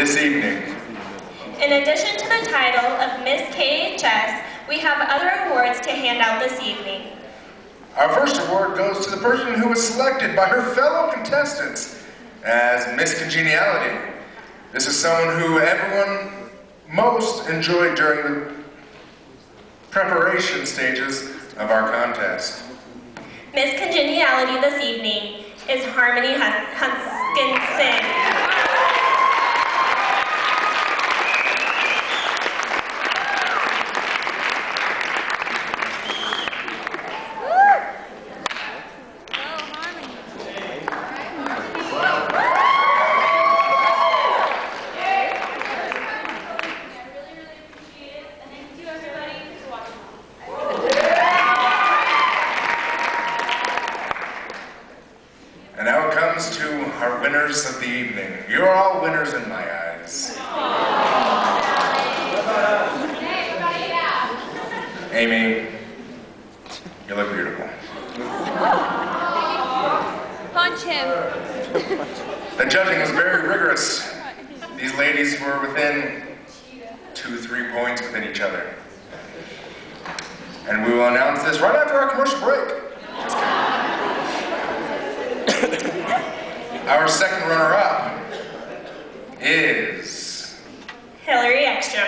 this evening. In addition to the title of Miss KHS, we have other awards to hand out this evening. Our first award goes to the person who was selected by her fellow contestants as Miss Congeniality. This is someone who everyone most enjoyed during the preparation stages of our contest. Miss Congeniality this evening is Harmony Hus- Huskinson. And now it comes to our winners of the evening. You're all winners in my eyes. Amy, you look beautiful. Punch him. The judging was very rigorous. These ladies were within two, three points within each other. And we will announce this right after our commercial break. Just kidding. Our second runner-up is Hillary Ekstrom.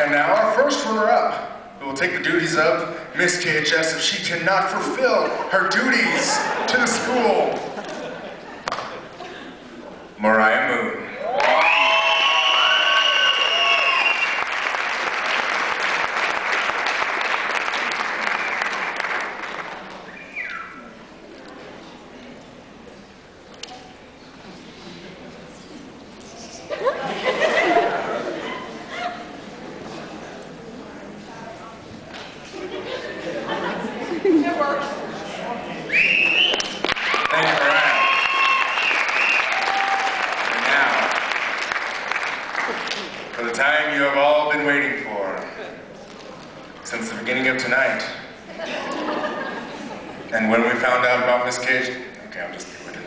And now our first runner-up, who will take the duties of Miss KHS if she cannot fulfill her duties to the school. Mariah Moon. Thank you. And now, for the time you have all been waiting for, since the beginning of tonight, and when we found out about Miss Cage, okay, I'm just kidding.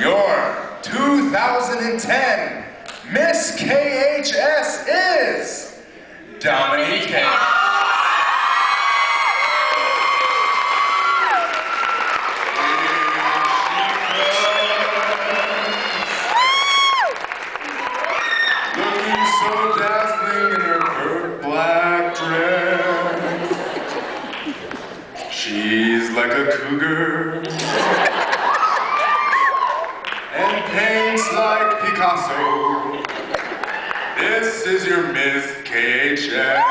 Your 2010 Miss KHS is Dominique She's like a cougar. and paints like Picasso. This is your Miss KHS.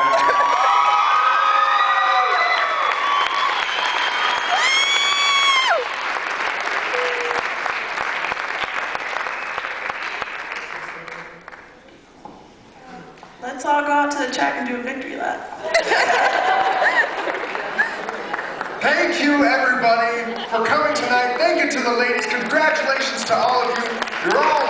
Let's all go out to the track and do a victory lap. Thank you, everybody, for coming tonight. Thank you to the ladies. Congratulations to all of you. You're all